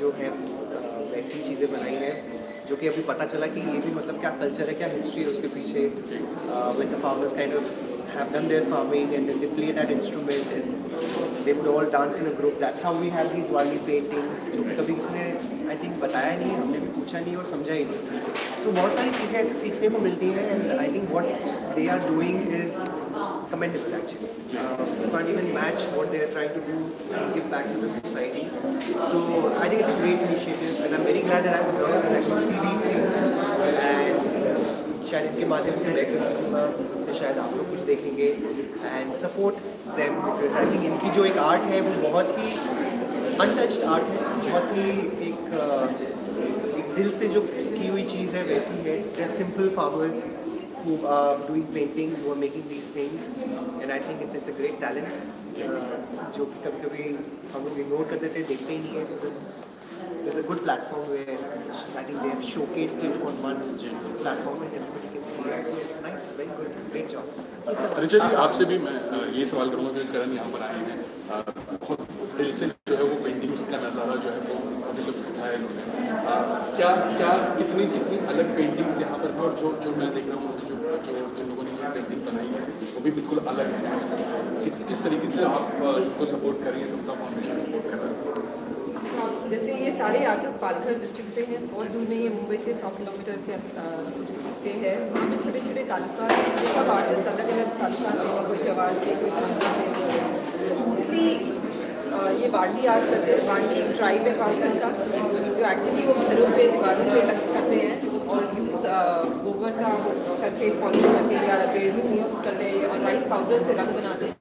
जो है वैसी चीज़ें बनाई हैं, जो कि अभी पता चला कि ये भी मतलब क्या कल्चर है, क्या हिस्ट्री है उसके पीछे। With the farmers play that instrument they would in a group that's how we have world paintings जो कि कभी किसी आई थिंक बताया नहीं, हमने भी पूछा नहीं और समझा ही नहीं। सो बहुत सारी चीज़ें ऐसे सीखने को मिलती हैं and I think what they are doing is commendable Uh, can't even match what they are trying to do and give back to the society. So I think it's a great initiative and I'm very glad that I was there and I could see these things and शायद इनके माध्यम से मैं कुछ सीखूँगा उससे शायद आप लोग कुछ देखेंगे and support them because I think इनकी जो एक आर्ट है वो बहुत ही अनटच्ड आर्ट है बहुत ही एक एक दिल से जो की हुई चीज़ है वैसी है they simple farmers who are doing paintings, who are making these things, and I think it's it's a great talent. जो कि कभी कभी हम लोग इग्नोर कर देते देखते ही नहीं है so this is this good platform where I think they have showcased it on one platform and everybody can see it. So nice, very good, great job. Richa ji आपसे भी मैं ये सवाल करूँगा कि करण यहाँ पर आए हैं बहुत दिल से जो है वो पेंटिंग्स का नज़ारा जो है वो उठाया इन्होंने क्या क्या कितनी कितनी अलग पेंटिंग्स और जो जो मैं देख रहा हूँ जो जो जिन लोगों ने ये पेंटिंग बनाई है, वो भी बिल्कुल अलग है। किस किस तरीके से आप को सपोर्ट कर रही है समता फाउंडेशन सपोर्ट कर रहा है? जैसे ये सारे आर्टिस्ट पालघर डिस्ट्रिक्ट से हैं, बहुत दूर नहीं है, मुंबई से सौ किलोमीटर के पे है। पे छोटे छोटे तालुका सब आर्टिस्ट अलग अलग तालुका से, कोई जवार से, कोई से। मोस्टली ये बार्ली आर्ट करते हैं। बार्ली एक ट्राइब है पालघर का, जो एक्चुअली वो घरों पे, दीवारों पे करते और यूज़ गोबर पॉलिश करते हैं या या यूज़ करते हैं या राइस पाउडर से रंग बनाते हैं।